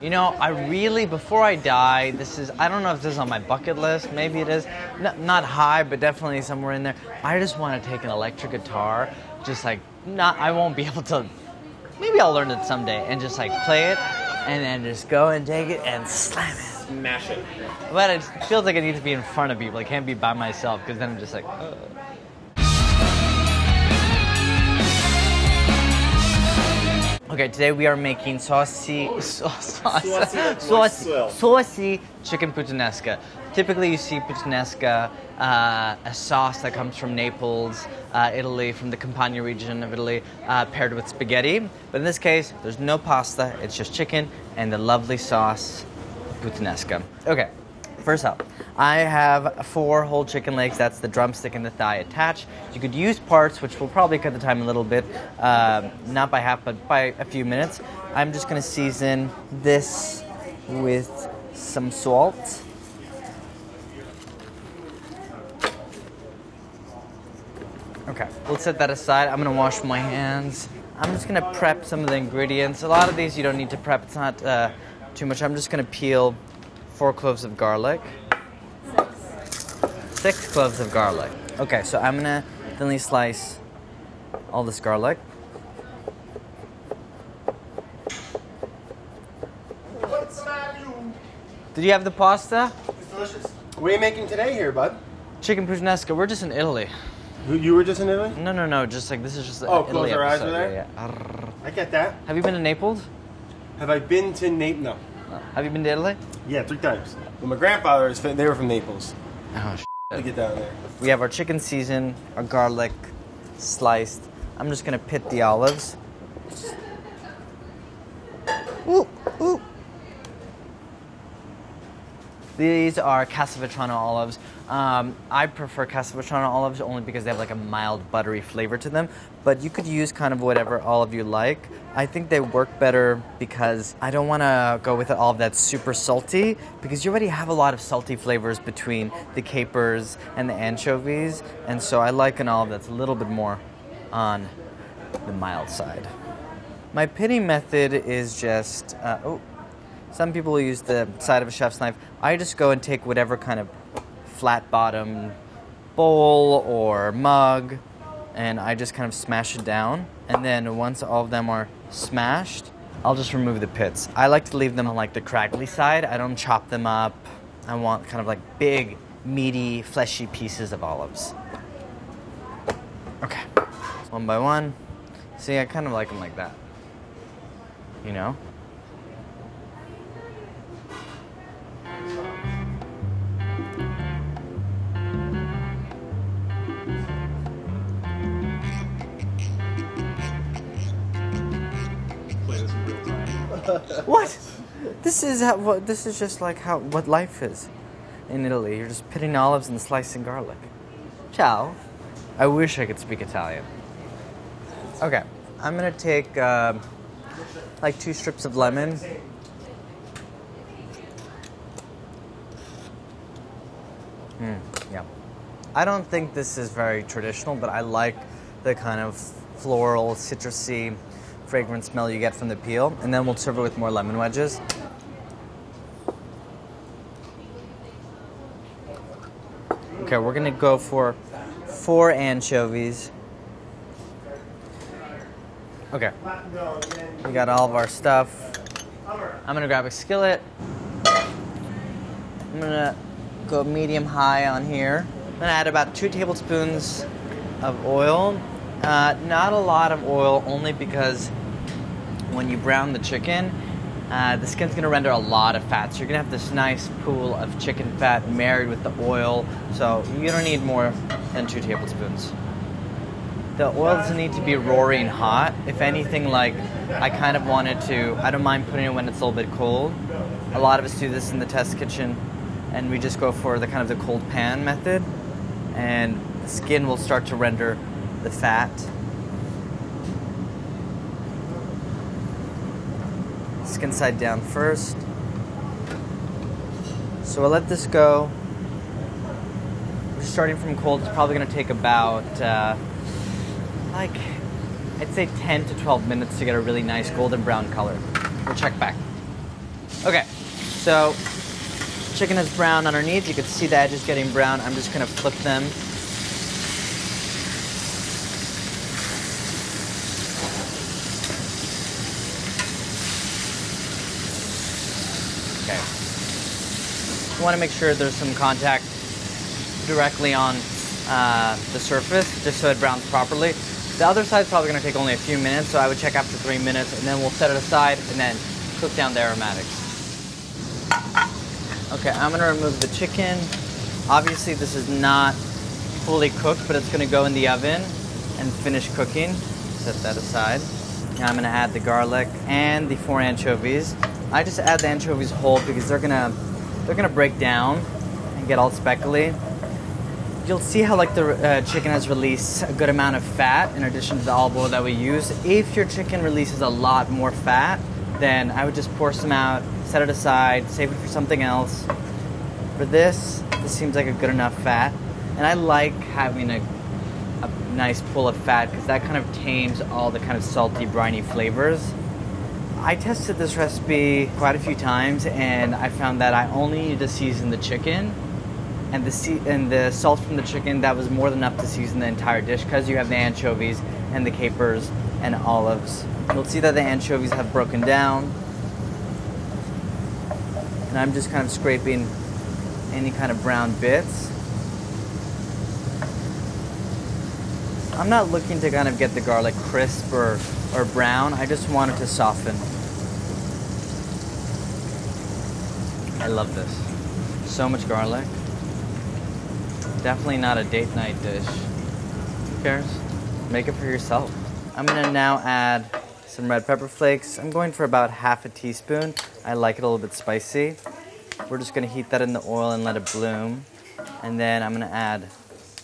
You know, I really, before I die, this is, I don't know if this is on my bucket list, maybe it is. N- not high, but definitely somewhere in there. I just want to take an electric guitar, just like, not, I won't be able to, maybe I'll learn it someday, and just like play it, and then just go and take it and slam it. Smash it. But it feels like I need to be in front of people. I can't be by myself, because then I'm just like. Okay, today we are making saucy, saucy, Saucy saucy, saucy chicken puttanesca. Typically, you see puttanesca, uh, a sauce that comes from Naples, uh, Italy, from the Campania region of Italy, uh, paired with spaghetti. But in this case, there's no pasta, it's just chicken and the lovely sauce puttanesca. Okay, first up, I have four whole chicken legs. That's the drumstick and the thigh attached. You could use parts, which will probably cut the time a little bit, uh, not by half, but by a few minutes. I'm just gonna season this with some salt. Okay, we'll set that aside. I'm gonna wash my hands. I'm just gonna prep some of the ingredients. A lot of these you don't need to prep, it's not uh, too much. I'm just gonna peel four cloves of garlic, six Six cloves of garlic. Okay, so I'm gonna thinly slice all this garlic. What's that? Did you have the pasta? It's delicious. What are you making today here, bud? Chicken puttanesca. We're just in Italy. You- You were just in Italy? No, no, no. Just like this is just. an Oh, close Italy our eyes episode. with Yeah, yeah. I get that. Have you been to Naples? Have I been to Naples? No. Have you been to Italy? Yeah, three times. Well, my grandfather is. They were from Naples. Oh, To get down there. We have our chicken seasoned, our garlic sliced. I'm just gonna pit the olives. Ooh, ooh. These are Castelvetrano olives. Um, I prefer Castelvetrano olives only because they have like a mild buttery flavor to them. But you could use kind of whatever olive you like. I think they work better because I don't want to go with an olive that's super salty because you already have a lot of salty flavors between the capers and the anchovies, and so I like an olive that's a little bit more on the mild side. My pitting method is just uh, oh. Some people will use the side of a chef's knife. I just go and take whatever kind of flat bottom bowl or mug and I just kind of smash it down. And then once all of them are smashed, I'll just remove the pits. I like to leave them on like the craggly side. I don't chop them up. I want kind of like big, meaty, fleshy pieces of olives. Okay. One by one. See, I kind of like them like that. You know? Play this in real time. What? This is how, what, this is just like how what life is in Italy. You're just pitting olives and slicing garlic. Ciao. I wish I could speak Italian. Okay, I'm gonna take um like two strips of lemon. Hmm, yeah. I don't think this is very traditional, but I like the kind of floral, citrusy, fragrant smell you get from the peel. And then we'll serve it with more lemon wedges. Okay, we're gonna go for four anchovies. Okay, we got all of our stuff. I'm gonna grab a skillet. I'm gonna go medium high on here. Gonna add about two tablespoons of oil. Uh, not a lot of oil, only because when you brown the chicken, uh, the skin's gonna render a lot of fat. So you're gonna have this nice pool of chicken fat married with the oil. So you don't need more than two tablespoons. The oil doesn't need to be roaring hot. If anything, like I kind of wanted to, I don't mind putting it when it's a little bit cold. A lot of us do this in the test kitchen, and we just go for the kind of the cold pan method, and the skin will start to render the fat. Skin side down first. So we'll let this go. We're starting from cold. It's probably going to take about uh, like I'd say 10 to 12 minutes to get a really nice golden brown color. We'll check back. Okay, so chicken is brown underneath. You can see the edges getting brown. I'm just gonna flip them. Okay. You wanna make sure there's some contact directly on uh, the surface just so it browns properly. The other side's probably gonna take only a few minutes, so I would check after three minutes and then we'll set it aside and then cook down the aromatics. Okay, I'm gonna remove the chicken. Obviously this is not fully cooked, but it's gonna go in the oven and finish cooking. Set that aside. Now I'm gonna add the garlic and the four anchovies. I just add the anchovies whole because they're gonna they're gonna break down and get all speckly. You'll see how like the uh, chicken has released a good amount of fat in addition to the olive oil that we use. If your chicken releases a lot more fat, then I would just pour some out, set it aside, save it for something else. For this, this seems like a good enough fat, and I like having a, a nice pool of fat because that kind of tames all the kind of salty, briny flavors. I tested this recipe quite a few times, and I found that I only need to season the chicken, and the and the salt from the chicken that was more than enough to season the entire dish because you have the anchovies and the capers and olives. You'll see that the anchovies have broken down, and I'm just kind of scraping any kind of brown bits. I'm not looking to kind of get the garlic crisp or, or brown. I just want it to soften. I love this. So much garlic. Definitely not a date night dish. Who cares? Make it for yourself. I'm gonna now add some red pepper flakes. I'm going for about half a teaspoon. I like it a little bit spicy. We're just gonna heat that in the oil and let it bloom. And then I'm gonna add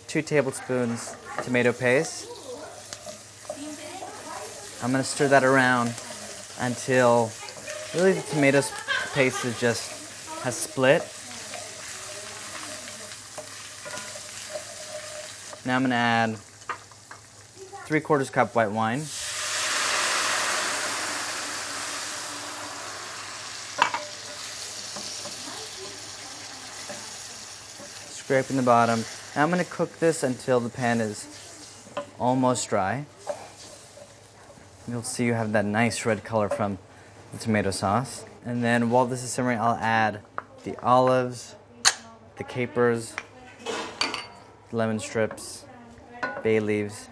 two tablespoons tomato paste. I'm gonna stir that around until really the tomato paste is just has split. Now I'm gonna add three quarters cup white wine. Scraping the bottom. Now I'm gonna cook this until the pan is almost dry. You'll see you have that nice red color from the tomato sauce. And then while this is simmering, I'll add the olives, the capers, lemon strips, bay leaves.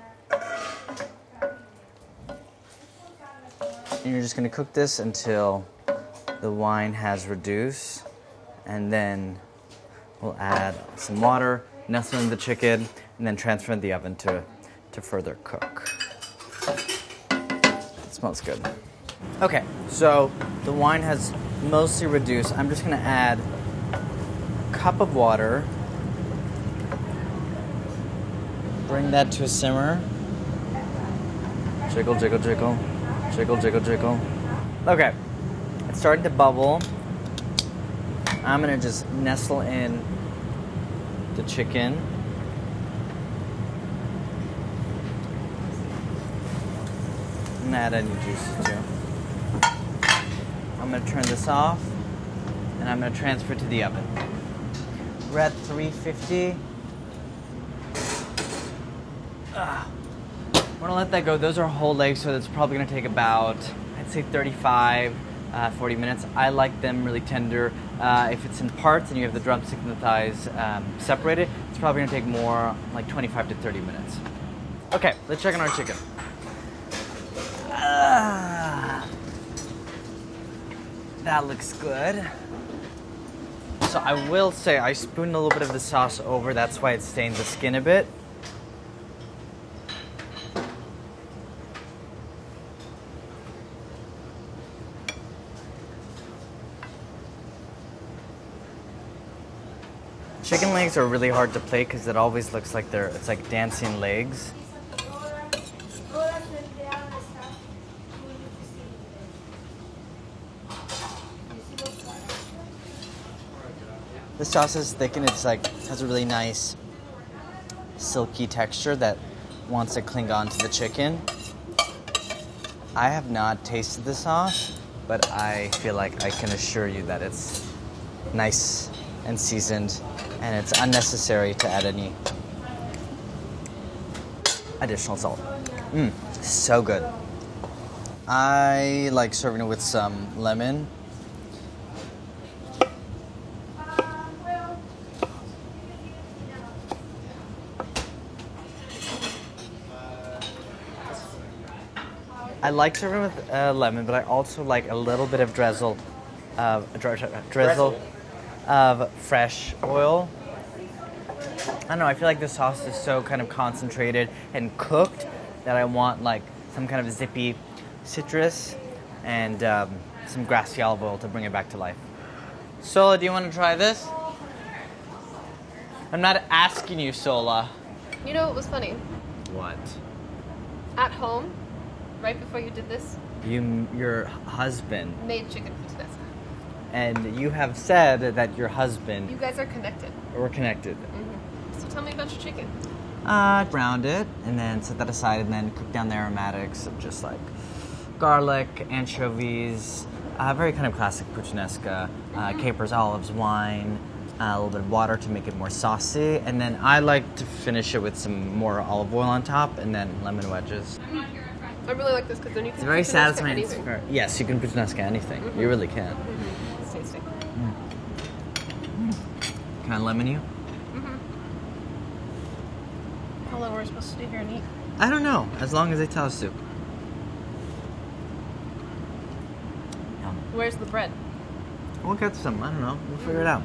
And you're just gonna cook this until the wine has reduced. And then we'll add some water, nestle in the chicken, and then transfer in the oven to, to further cook. It smells good. Okay, so the wine has mostly reduced. I'm just gonna add a cup of water. Bring that to a simmer. Jiggle, jiggle, jiggle. Jiggle, jiggle, jiggle. Okay, it's starting to bubble. I'm gonna just nestle in the chicken. And add any juices too. I'm gonna turn this off and I'm gonna transfer to the oven. We're at 350. Ah. We're gonna let that go. Those are whole legs, so that's probably gonna take about, I'd say 35, uh, 40 minutes. I like them really tender. Uh, if it's in parts and you have the the thighs um, separated, it's probably gonna take more, like 25 to 30 minutes. Okay, let's check on our chicken. Ah. That looks good. So I will say I spooned a little bit of the sauce over. That's why it stained the skin a bit. Chicken legs are really hard to play because it always looks like they're it's like dancing legs. The sauce is thick and it's like has a really nice silky texture that wants to cling on to the chicken. I have not tasted the sauce, but I feel like I can assure you that it's nice and seasoned, and it's unnecessary to add any additional salt. Mmm, so good. I like serving it with some lemon. I like serving with uh, lemon, but I also like a little bit of drizzle, uh, dri- dri- drizzle of fresh oil. I don't know. I feel like the sauce is so kind of concentrated and cooked that I want like some kind of zippy citrus and um, some grassy olive oil to bring it back to life. Sohla, do you want to try this? I'm not asking you, Sohla. You know what was funny? What? At home, right before you did this, You, your husband, made chicken puttanesca. And you have said that your husband. You guys are connected. We're connected. So tell me about your chicken. Uh, browned it and then set that aside and then cook down the aromatics of just like garlic, anchovies, uh, very kind of classic puttanesca, uh, capers, olives, wine, uh, a little bit of water to make it more saucy, and then I like to finish it with some more olive oil on top and then lemon wedges. I really like this because then you can It's very satisfying. It's anything. very- yes, you can puttanesca anything. You really can. It's Can I lemon you? How long are we supposed to stay here and eat? I don't know, as long as they tell us to. Where's the bread? We'll get some. I don't know. We'll figure it out.